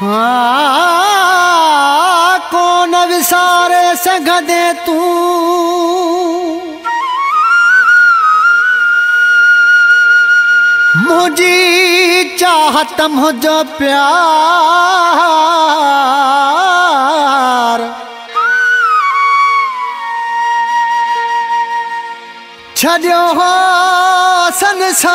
हाँ कौन विसारे सघ दे तू? मुझी चाहत मुझो प्यार। छो हो संसार।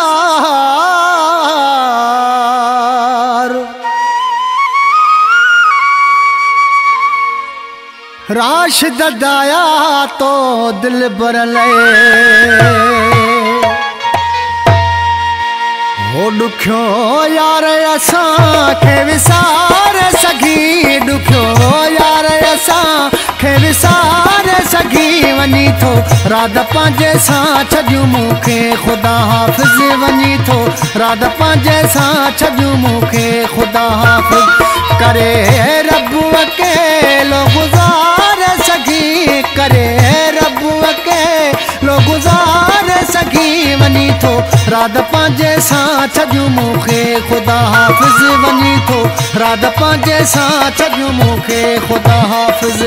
راش ددايا تو دل برلي هو ڏکيو يار اسان کي وسار سگهي. ڏکيو يار اسان کي وسار سگهي. وڃي ٿو راڌ پنهنجي سان ڇڏيون مون کي خدا حافظ وڃي ٿو. راڌ پنهنجي سان ڇڏيون مون کي خدا حافظ ڪري. رب اڪيلو گذار ڪري رب اڪيلو گذار سگهي وڃي ٿو. راڌ پنهنجي سان ڇڏيون مون کي خدا حافظ وڃي ٿو. راڌ پنهنجي سان ڇڏيون مون کي خدا حافظ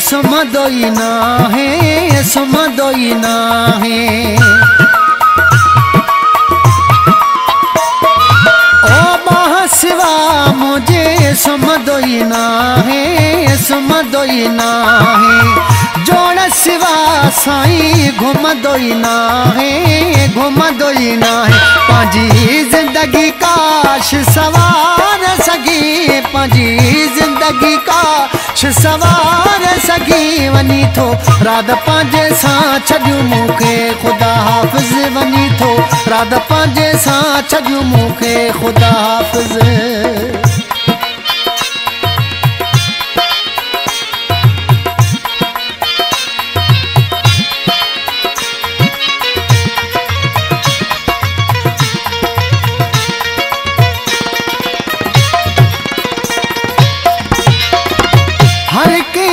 سمهندو ئي نه سوا سائين گهمندو ئي نه آهي گهمندو ئي نه آهي پنهنجي زندگي ڪاش سوار سگهي پنهنجي زندگي ڪاش سوار سگهي وڃي ٿو. راڌ پنهنجي سان ڇڏيون مون کي خدا حافظ وڃي ٿو. راڌ پنهنجي سان ڇڏيون مون کي خدا حافظ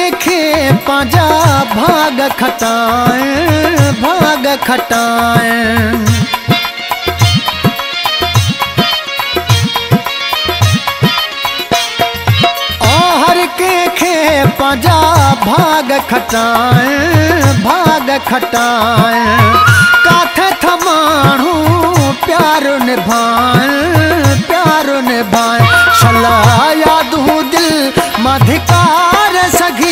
देखे पाजा भाग खटाए, भाग खटाएँ। देखे पाजा भाग खटाए भाग खटाए। काथे थमाणू प्यार निभाए प्यार निभाए। सलाया याद दिल मधिक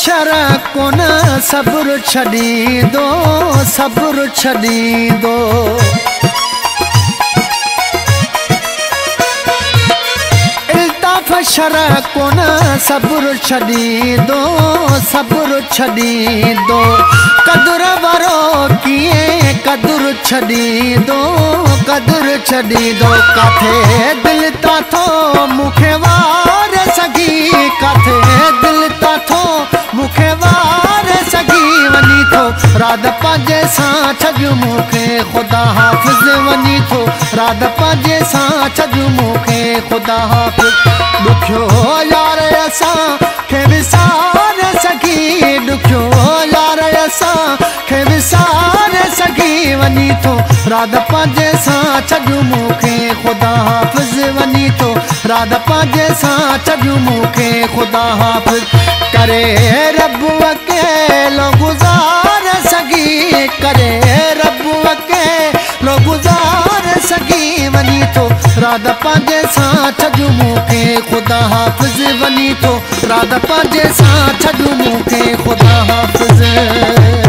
شر ڪونه صبر ڇڏيندو صبر ڇڏيندو. الطاف شر ڪونه صبر ڇڏيندو صبر ڇڏيندو. قدر وارو ڪيئن قدر ڇڏيندو قدر ڇڏيندو. ڪاٿي دل ٿا ٿو حافظ وڃي ٿو راڌ پنهنجي سان ڇڏيون مون کي خدا حافظ ڏکيو يار اسان کي وسار سگهي ڏکيو يار اسان کي وسار سگهي وڃي ٿو راڌ پنهنجي سان ڇڏيون مون کي خدا حافظ وڃي ٿو راڌ پنهنجي سان ڇڏيون مون کي خدا حافظ ڪري راڌا پنهنجي سان مون کي خدا حافظ وڃي ٿو. راڌا پنهنجي سان مون کي خدا حافظ